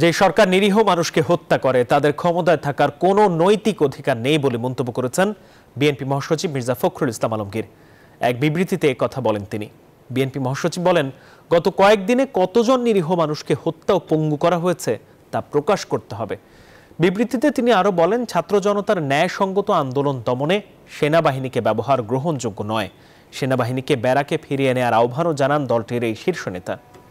যে সরকার নিরীহ মানুষকে হত্যা করে, তাদের ক্ষমতায় থাকার কোনো নৈতিক অধিকার নেই বলে মন্তব্য করেছেন বিএনপি মহাসচিব মির্জা ফখরুল ইসলাম আলমগীর। এক বিবৃতিতে কথা বলেন তিনি। বিএনপি মহাসচিব বলেন, গত কয়েকদিনে কতজন নিরীহ মানুষকে হত্যা ও পঙ্গু করা হয়েছে তা প্রকাশ করতে হবে। বিবৃতিতে তিনি আরও বলেন, ছাত্র জনতার ন্যায়সঙ্গত আন্দোলন দমনে সেনাবাহিনীকে ব্যবহার গ্রহণযোগ্য নয়। সেনাবাহিনীকে ব্যারাকে ফিরিয়ে নেওয়ার আহ্বানও জানান দলটির এই শীর্ষ নেতা।